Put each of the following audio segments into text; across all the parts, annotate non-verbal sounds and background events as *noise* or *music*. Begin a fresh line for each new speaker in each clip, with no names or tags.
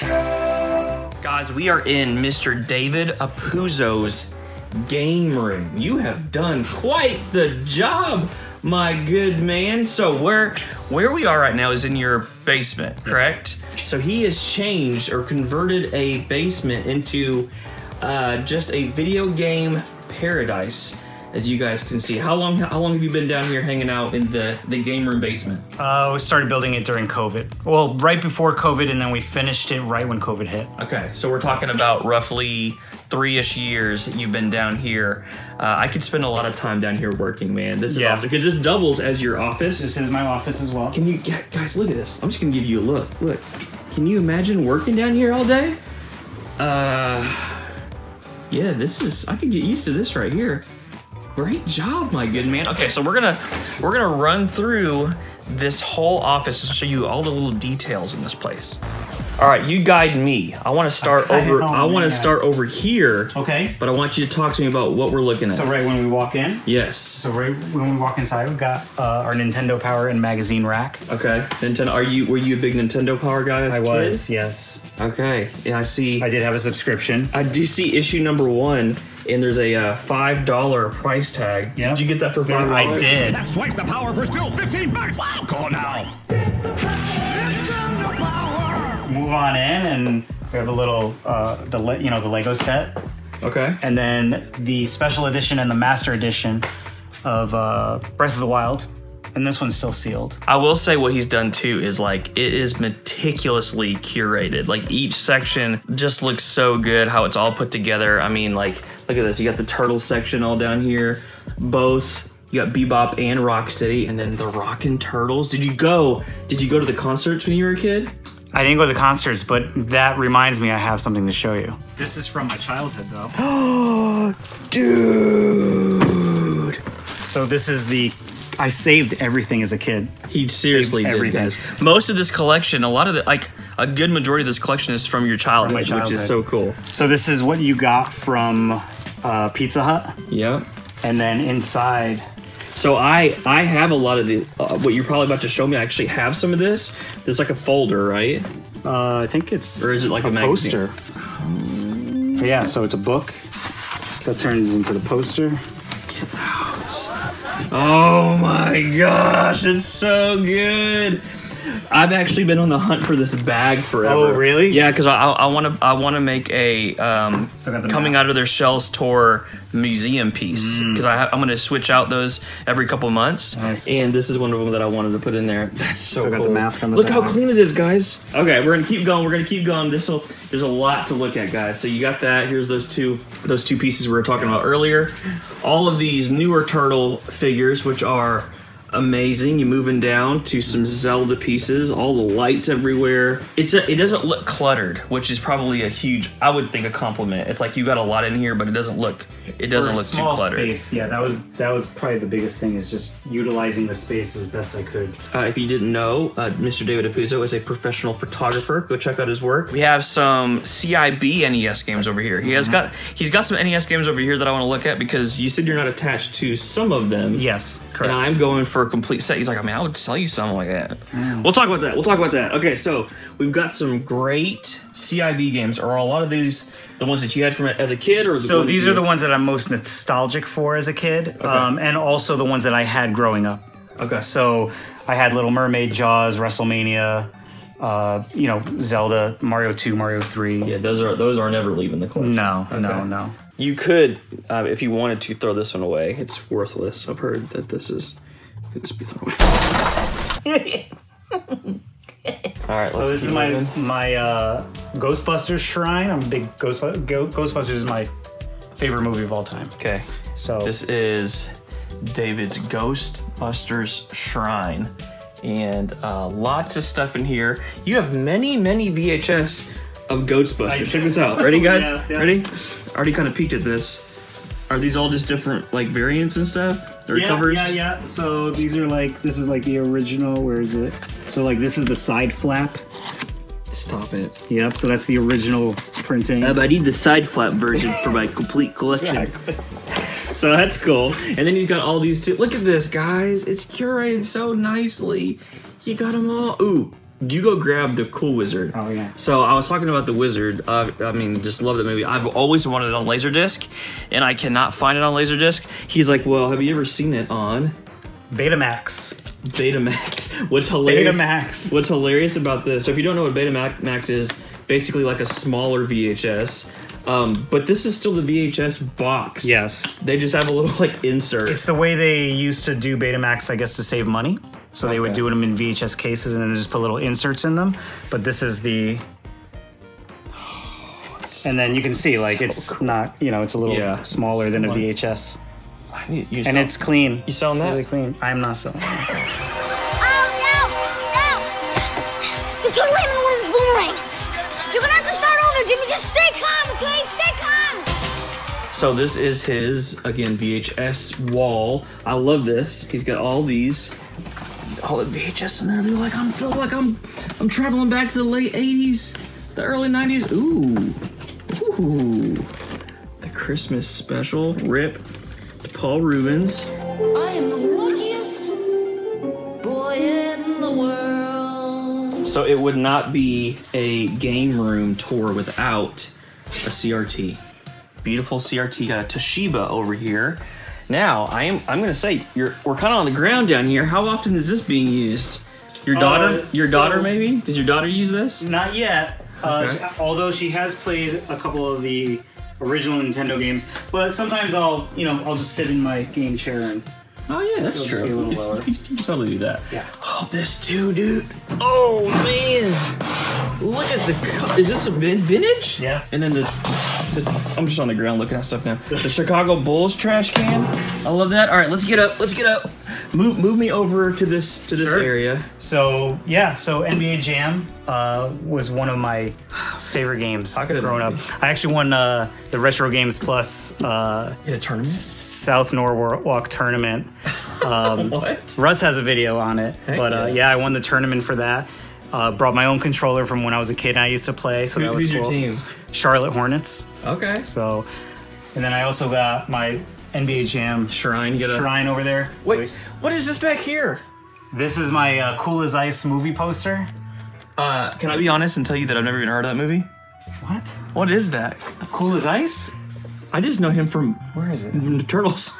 Guys, we are in Mr. David Apuzzo's game room. You have done quite the job, my good man. So where where we are right now is in your basement, correct? So he has changed or converted a basement into uh, just a video game paradise. As you guys can see, how long how long have you been down here hanging out in the the game room basement?
Uh, we started building it during COVID. Well, right before COVID, and then we finished it right when COVID hit.
Okay, so we're talking about roughly three-ish years that you've been down here. Uh, I could spend a lot of time down here working, man. This is
Yeah.
awesome because this doubles as your office.
This is my office as well.
Can you guys look at this? I'm just gonna give you a look. Look, can you imagine working down here all day? Uh, yeah, this is. I could get used to this right here. Great job, my good man. Okay, so we're gonna we're gonna run through this whole office and show you all the little details in this place. All right, you guide me. I want to start
Okay,
over. I want to
man.
start over here.
Okay.
But I want you to talk to me about what we're looking at.
So right when we walk in,
yes.
so right when we walk inside, we've got uh, our Nintendo Power and magazine rack.
Okay. Nintendo. Are you? Were you a big Nintendo Power guy? As a
I
kid?
was, yes.
Okay. Yeah, I see.
I did have a subscription.
I do see issue number one, and there's a uh, five dollar price tag.
Yep.
Did you get that for five dollars?
I did.
That's twice the power for still 15 bucks. Wow, call now.
Move on in, and we have a little, uh, the you know the Lego set,
Okay.
and then the special edition and the master edition of uh, Breath of the Wild, and this one's still sealed.
I will say what he's done too is like it is meticulously curated. Like each section just looks so good how it's all put together. I mean, like look at this. You got the turtle section all down here. Both you got Bebop and Rocksteady, and then the Rockin' Turtles. Did you go? Did you go to the concerts when you were a kid?
I didn't go to the concerts, but that reminds me I have something to show you. This is from my childhood, though.
Oh, *gasps* dude.
So this is the. I saved everything as a kid.
He seriously
Saved
did
everything.
this. Most of this collection, a lot of the like a good majority of this collection is from your childhood, which is so cool.
So this is what you got from uh, Pizza Hut,
Yep.
and then inside.
So I I have a lot of the uh, what you're probably about to show me. I actually have some of this. There's like a folder, right?
Uh, I think it's
Or is it like a,
a poster. Yeah, so it's a book that turns into the poster.
Oh my gosh, it's so good. I've actually been on the hunt for this bag forever.
Oh, really?
Yeah, because I I want to I want to make a um,
Still got the
coming
map.
out of their shells tour museum piece because I I'm going to switch out those every couple months,
Mm. Nice.
and this is one of them that I wanted to put in there. That's so
Still got
cool.
the mask on the
Look how clean it is, guys. Okay, we're gonna keep going. We're gonna keep going. This will there's a lot to look at, guys. So you got that. Here's those two those two pieces we were talking about earlier. All of these newer turtle figures, which are amazing. You're moving down to some Zelda pieces, all the lights everywhere. It's a, it doesn't look cluttered, which is probably a huge I would think a compliment. It's like you got a lot in here, but it doesn't look it doesn't
For a
look too cluttered.
Space, yeah, that was that was probably the biggest thing is just utilizing the space as best I could.
Uh, if you didn't know, uh, Mr. David Apuzzo is a professional photographer. Go check out his work. We have some CIB NES games over here. He has got he's got some NES games over here that I want to look at because you said you're not attached to some of them.
Yes,
And
correct.
I'm going for a complete set. He's like, I mean, I would sell you some like that. We'll talk about that. We'll talk about that. Okay, so we've got some great CIB games. Are a lot of these the ones that you had from as a kid, or the
so
ones
these are the ones that I'm most nostalgic for as a kid, um, and also the ones that I had growing up.
Okay.
So I had Little Mermaid, Jaws, WrestleMania, uh, you know, Zelda, Mario 2, Mario 3.
Yeah, those are those are never leaving the collection.
No, no, no.
You could, uh, if you wanted to, throw this one away. It's worthless. I've heard that this is could just be thrown away. *laughs* *laughs* All right.
So this is my
moving.
my uh, Ghostbusters shrine. I'm a big Ghostbusters. Ghostbusters is my favorite movie of all time.
Okay.
So
This is David's Ghostbusters Shrine. And uh, lots of stuff in here. You have many, many VHS of Ghostbusters. Check this out. Ready, *laughs* guys?
Yeah, yeah.
Ready? Already kind of peeked at this. Are these all just different like variants and stuff? Or
yeah,
covers?
yeah, yeah. So these are like this is like the original. Where is it? So like this is the side flap.
Stop it.
Yep. So that's the original printing.
Uh, but I need the side flap version for my complete *laughs* collection. So that's cool. And then he's got all these too. Look at this, guys. It's curated so nicely. You got them all. Ooh, you go grab the Cool Wizard.
Oh, yeah.
So I was talking about the Wizard. Uh, I mean, just love that movie. I've always wanted it on Laserdisc, and I cannot find it on Laserdisc. He's like, "Well, have you ever seen it on
Betamax.
Betamax?" *laughs* What's hilarious?
Betamax.
What's hilarious about this? So if you don't know what Betamax is, basically like a smaller VHS. Um, but this is still the VHS box.
Yes.
They just have a little like insert.
It's the way they used to do Betamax, I guess, to save money. So they would do them in VHS cases and then just put little inserts in them. But this is the. And then you can see, like, it's not, you know, it's a little
Yeah.
smaller than a VHS.
I need- you
And
sell-
it's clean.
You selling
It's
that?
Really clean. I'm not selling this. *laughs*
Oh, no! No! The turtle hit me with his boomerang. You're gonna have to start over, Jimmy. Just stay calm, okay? Stay calm.
So this is his again VHS wall. I love this. He's got all these, all the VHS in there. They're like I'm feel like I'm I'm traveling back to the late '80s, the early '90s. Ooh, ooh, the Christmas special. Rip, to Paul Reubens.
I am the luckiest boy in the world.
So it would not be a game room tour without a CRT. Beautiful CRT. Got uh, a Toshiba over here. Now I am. I'm gonna say you're. We're kind of on the ground down here. How often is this being used? Your daughter.
Uh,
your
so-
daughter maybe. Does your daughter use this?
Not yet. Uh,
Okay.
Although she has played a couple of the original Nintendo games, but sometimes I'll, you know, I'll just sit in my game chair and
Oh yeah, that's true.
be a little
You can- You can totally do that.
Yeah.
Oh, this too, dude. Oh man, look at the. Is this a vintage?
Yeah.
And then the, the. *laughs* I'm just on the ground looking at stuff now. The Chicago Bulls trash can. I love that. All right, let's get up. Let's get up. Move, move me over to this to this
Sure.
area.
So yeah, so NBA Jam uh, was one of my favorite games
How could it
growing
not
up. I actually won uh, the Retro Games Plus uh,
Hit a tournament.
South Norwalk tournament. *laughs* Um,
What?
Russ has a video on it,
Heck
but uh,
yeah.
yeah, I won the tournament for that. Uh, brought my own controller from when I was a kid and I used to play, so
Who-
that was
who's your team?
Charlotte Hornets.
Okay.
So, and then I also got my NBA Jam
Shrine. You got a.
shrine over there.
Wait.
Voice.
What is this back here?
This is my uh, Cool as Ice movie poster.
Uh, can I be honest and tell you that I've never even heard of that movie?
What?
What is that?
Cool as Ice?
I just know him from
Where is it?
the Turtles.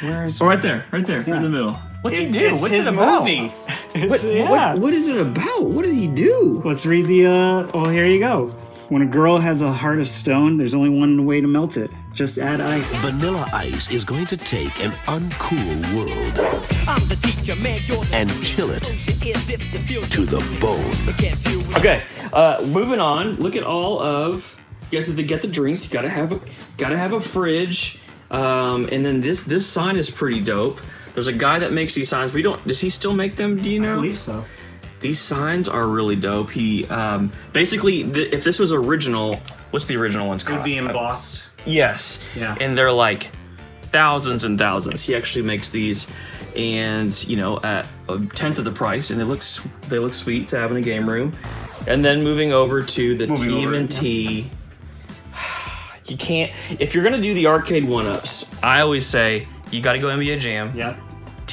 Where is *laughs*
Oh, right there, right there, right in the middle. What'd you
It-
do?
It's
What's
his
it about?
movie. *laughs*
What,
yeah.
what, what is it about? What did he do?
Let's read the. uh Oh, here you go. When a girl has a heart of stone, there's only one way to melt it. Just add ice.
Vanilla Ice is going to take an uncool world
I'm the teacher, man. You're the
and chill it to the bone.
Okay, uh, moving on. Look at all of. You guys have to get the drinks. You gotta have a, gotta have a fridge. Um, and then this this sign is pretty dope. There's a guy that makes these signs. We don't. Does he still make them? Do you know?
I believe so.
These signs are really dope. He um, basically, th- if this was original, what's the original ones
It
called?
would be embossed.
Yes.
Yeah.
And they're like thousands and thousands. He actually makes these, and you know, at a tenth of the price, and they look they look sweet to have in a game room. And then moving over to the
Moving over,
TMNT. *sighs* You can't if you're gonna do the arcade one ups. I always say you got to go NBA Jam,
Yep.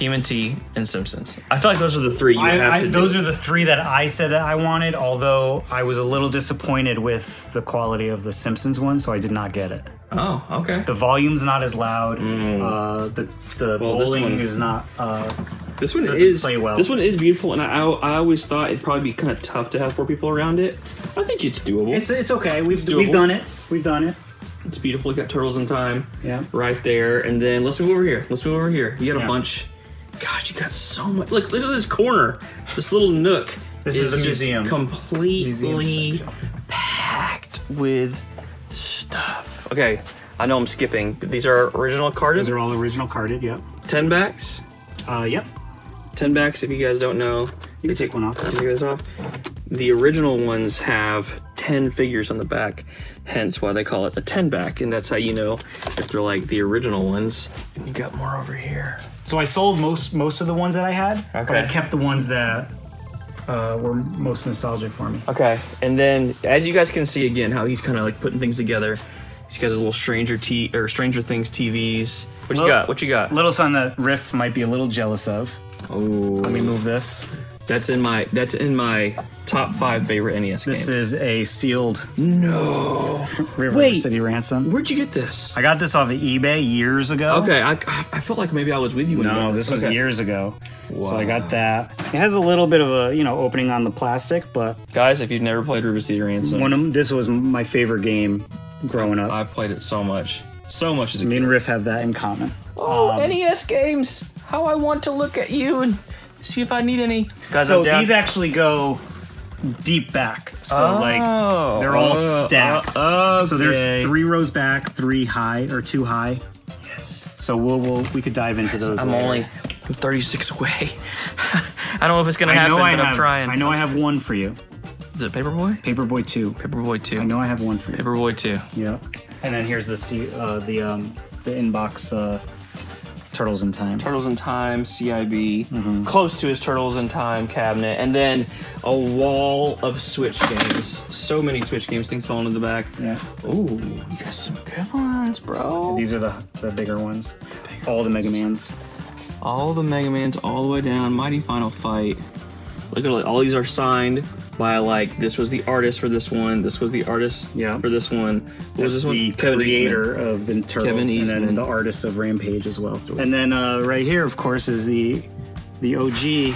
TMNT, and Simpsons. I feel like those are the three you have
I, I,
to.
those
do.
are the three that I said that I wanted, although I was a little disappointed with the quality of the Simpsons one, so I did not get it.
Oh, okay.
The volume's not as loud. Uh, the the
Mm. Well,
bowling
one-
is not. Uh,
This one is
play well.
This one is beautiful, and I, I always thought it'd probably be kind of tough to have four people around it. I think it's doable.
it's it's okay. We've
doable.
we've done it. We've done it.
It's beautiful. You got turtles in time.
Yeah.
Right there. And then let's move over here. Let's move over here. You got a bunch. Gosh, you got so much. Look, look at this corner. This little nook.
This is a
just
museum.
Completely
Museum
packed with stuff. Okay, I know I'm skipping. but These are original carded.
Those are all original carded. Yep.
Ten backs.
Uh, yep.
Ten backs. If you guys don't know,
You can take one off.
Take this off. The original ones have 10 figures on the back, hence why they call it a 10 back, and that's how you know if they're like the original ones. You got more over here.
So I sold most most of the ones that I had, but I kept the ones that uh, were most nostalgic for me.
Okay, and then as you guys can see again, how he's kind of like putting things together. He's got his little Stranger T or Stranger Things TVs. What you got? What you got?
Little son that Riff might be a little jealous of.
Oh,
Let me move this.
That's in my that's in my top five favorite NES games.
This
games.
is a sealed
no.
River
Wait.
City Ransom.
Where'd you get this?
I got this off of eBay years ago.
Okay, I, I felt like maybe I was with you. When
No,
got
this was
Okay.
years ago. So I got that. It has a little bit of a you know opening on the plastic, but
Guys, if you've never played River City Ransom,
one of this was my favorite game growing up.
I played it so much, so much as a
Me
kid.
and Riff have that in common.
Oh,
Um,
NES games! How I want to look at you and see if I need any. Guys,
So
down.
these actually go deep back. So like
Oh,
they're all
uh,
stacked.
uh,
So there's three rows back, three high or two high.
Yes.
So we'll, we'll we could dive into those.
I'm
later.
only I'm 36 away. *laughs* I don't know if it's gonna
I
happen,
know I
but I'm
have.
trying.
I know I have one for you.
Is it Paperboy?
Paperboy two.
Paperboy 2.
I know I have one for you.
Paperboy 2.
Yeah. And then here's the C, uh, the um the inbox uh, turtles in time.
Turtles in Time, CIB,
Mm-hmm.
close to his Turtles in Time cabinet, and then a wall of Switch games. So many Switch games, things falling in the back.
Yeah.
Ooh, you got some good ones, bro.
These are the the bigger ones. All the Mega Mans.
all the Mega Mans all the way down. Mighty Final Fight. Look at all these are signed by like this was the artist for this one. This was the artist
Yeah.
for this one. What was this one?
the
Kevin
creator of the Turtles,
Kevin
and then the artist of Rampage as well. And then uh, right here, of course, is the the OG.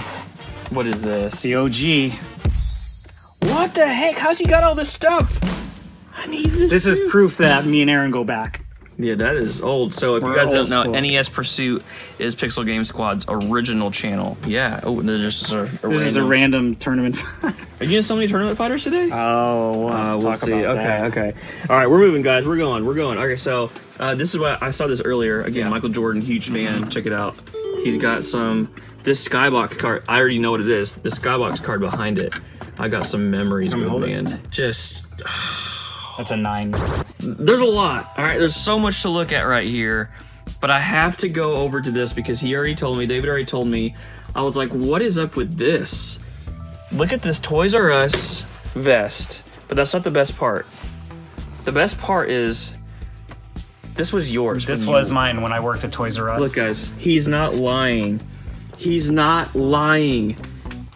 What is this?
The OG.
What the heck? How's he got all this stuff? I need this.
This is proof that me and Aaron go back.
Yeah, that is old. So if
We're
you guys don't know,
school.
NES Pursuit is Pixel Game Squad's original channel. Yeah. Oh, just a, a
This is a
random-
random tournament.
Are you in so many tournament fighters today?
oh, we'll
Uh, we'll see. okay,
that.
okay. All right, we're moving, guys. We're going. We're going. Okay, so uh, this is what I saw this earlier. Again, Michael Jordan, huge fan. Check it out. He's got some this skybox card. I already know what it is. The skybox card behind it. I got some memories
Can we
with
it?
man. Just
That's a nine.
there's a lot. All right, there's so much to look at right here, but I have to go over to this because he already told me. David already told me. I was like, what is up with this? Look at this Toys R Us vest, but that's not the best part. The best part is this was yours.
This
you-
was mine when I worked at Toys R Us.
Look, guys, he's not lying. He's not lying.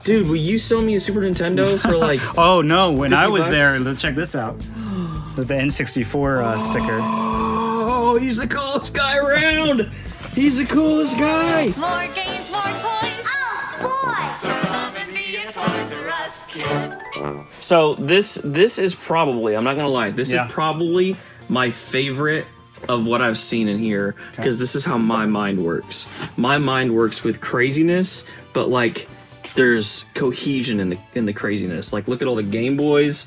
Dude, will you sell me a Super Nintendo for like *laughs*
Oh no! When I was
bucks?
there, let's check this out. With the N64 uh, sticker.
Oh, he's the coolest guy around. He's the coolest guy.
More games, more toys. Oh, boy! Come and be a Toys R Us kid.
So this this is probably I'm not gonna lie. This
Yeah.
is probably my favorite of what I've seen in here because this is how my mind works. My mind works with craziness, but like there's cohesion in the in the craziness. Like look at all the Game Boys,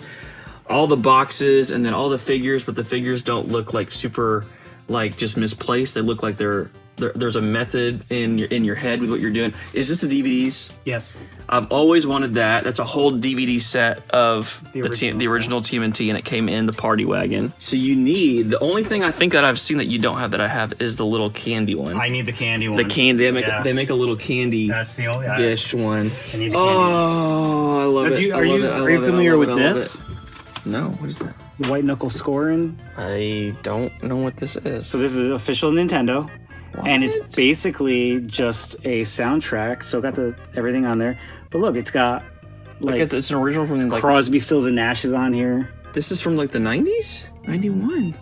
all the boxes, and then all the figures, but the figures don't look like super like just misplaced. They look like they're. There, there's a method in your in your head with what you're doing. Is this the DVDs?
Yes.
I've always wanted that. That's a whole DVD set of
The
the, T-
original,
the original TMNT, and it came in the party wagon. So you need the only thing I think that I've seen that you don't have that I have is the little candy one.
I need the candy one.
the candy. They make,
Yeah.
they make a little candy
That's the only. I,
dish one.
I need the candy.
Oh, I love
Are
it.
you,
I
are
love
you,
it, I
are you
love it,
familiar
love
with
it,
this?
it. No, what is that?
White knuckle scoring.
I don't know what this is.
So this is official Nintendo, and it's basically just a soundtrack. So got the everything on there. But look, it's got
Look
like
at this. It's an original from like
Crosby, Stills, and Nash is on here.
this is from like the 90s, 91.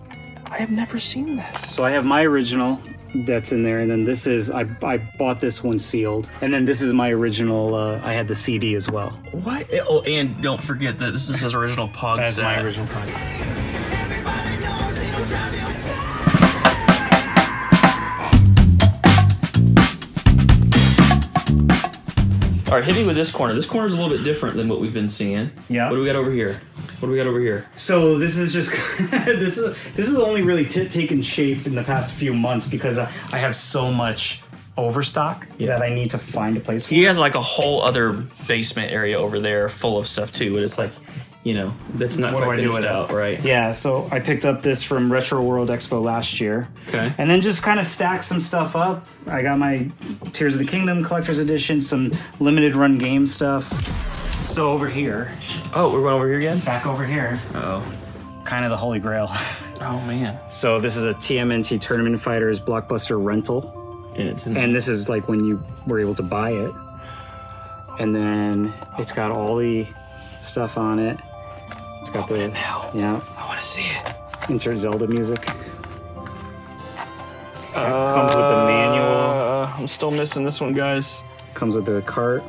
I have never seen this.
So I have my original that's in there, and then this is I, I bought this one sealed, and then this is my original. Uh, I had the CD as well.
What? Oh, and don't forget that this is his original Pog
That's
set.
my original project.
All right, hit me with this corner. This corner is a little bit different than what we've been seeing.
Yeah.
What do we got over here? What do we got over here?
So this is just *laughs* this is this is only really taken shape in the past few months because I, I have so much overstock that I need to find a place for.
He has like a whole other basement area over there full of stuff too, but it's like, you know, that's not
What do I do with it?
out, right?
Yeah, so I picked up this from Retro World Expo last year.
Okay.
And then just kind of stacked some stuff up. I got my Tears of the Kingdom Collector's Edition, some limited run game stuff. So over here,
Oh, we're going over here again?
back over here,
Oh.
kind of the holy grail. *laughs*
Oh man.
so this is a TMNT Tournament Fighters blockbuster rental.
And it's
And this is like when you were able to buy it. and then it's got all the stuff on it. It's got the yeah.
I want to see it.
Insert Zelda music. comes with the manual.
Uh, I'm still missing this one, guys.
Comes with the cart.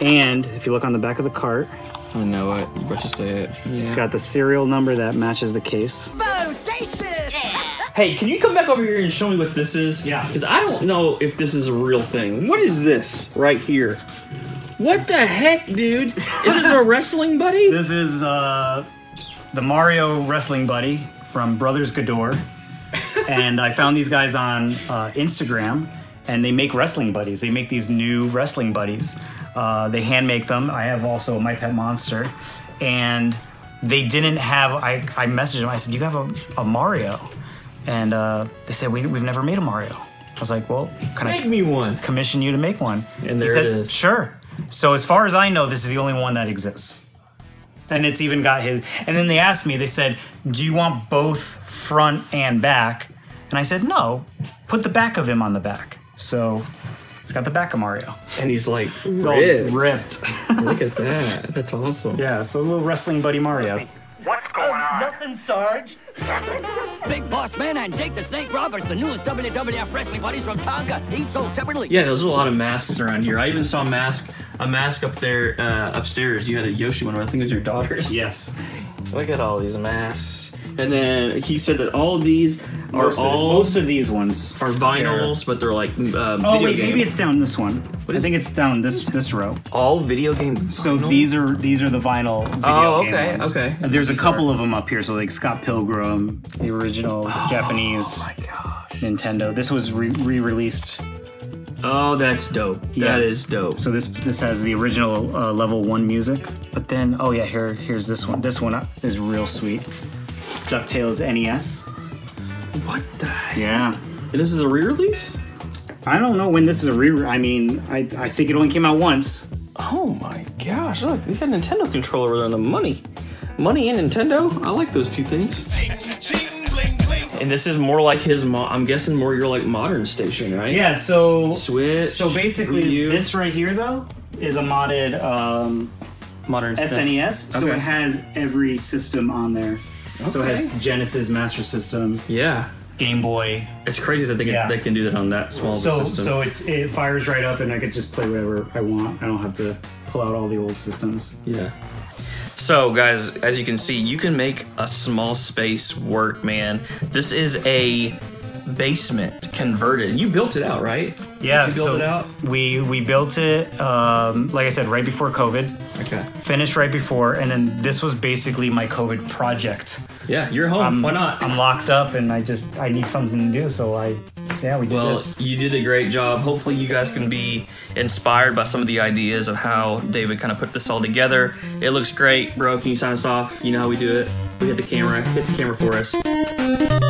And if you look on the back of the cart,
I know it. You better say it.
it's got the serial number that matches the case.
Hey, can you come back over here and show me what this is?
Yeah.
Because I don't know if this is a real thing. What is this right here? What the heck, dude? Is this a *laughs* wrestling buddy?
This is uh, the Mario Wrestling Buddy from Brothers Gador. *laughs* and I found these guys on uh, Instagram, and they make wrestling buddies. They make these new wrestling buddies. Uh, they hand make them. I have also My Pet Monster. And they didn't have, I, I messaged them, I said, Do you have a, a Mario? And uh, they said, we, We've never made a Mario. I was like, Well, can I
Make me one.
commission you to make one.
And
He
there
said,
it is.
Sure. So as far as I know, this is the only one that exists. And it's even got his. And then they asked me, they said, Do you want both front and back? And I said, No, put the back of him on the back. So it's got the back of Mario.
And he's like
It's all
ripped.
ripped. *laughs*
Look at that. That's awesome.
yeah, so a little wrestling buddy Mario.
What's going on?
Nothing, Sarge.
Big Boss Man and Jake the Snake Roberts, the newest WWF wrestling buddies from Tonka, each sold separately.
Yeah, there's a lot of masks around here. I even saw a mask, a mask up there uh, upstairs. You had a Yoshi one. I think it was your daughter's.
Yes.
Look at all these masks. And then he said that all of these are
Most of,
all
most of these ones
are vinyls, but they're like uh,
Oh wait,
game.
maybe it's down this one. I
is
think it's down this this row.
all video game.
So
vinyl?
these are these are the vinyl video
Oh,
game
okay,
ones.
okay.
And there's a couple
are-
of them up here. So like Scott Pilgrim, the original Japanese
Oh my.
Nintendo. This was re- re-released.
Oh, that's dope.
Yeah.
That is dope.
So this this has the original uh, level one music. But then oh yeah, here here's this one. This one is real sweet. Ducktales NES.
What the? Heck?
Yeah.
And this is a re-release.
I don't know when this is a re. I mean, I I think it only came out once.
Oh my gosh! Look, he's got a Nintendo controller over there. The money, money and Nintendo. I like those two things. And this is more like his. Mo- I'm guessing more your like modern station, right?
Yeah. So
Switch.
so basically, this right here though is a modded um,
modern.
SNES, so it has every system on there. So it has Genesis, Master System,
Yeah,
Game Boy.
it's crazy that they can
Yeah.
they can do that on that small of a
So
system.
so it, it fires right up, and I could just play whatever I want. I don't have to pull out all the old systems.
Yeah. So, guys, as you can see, you can make a small space work, man. This is a basement converted. You built it out, right?
Yeah,
You built
so
it out?
we we built it. Um, like I said, right before COVID.
Okay.
Finished right before, and then this was basically my COVID project.
Yeah, you're home.
I'm,
Why not?
I'm locked up, and I just I need something to do. So I, yeah, we did
well,
this.
you did a great job. Hopefully, you guys can be inspired by some of the ideas of how David kind of put this all together. It looks great, bro. Can you sign us off? You know how we do it. We hit the camera. Hit the camera for us.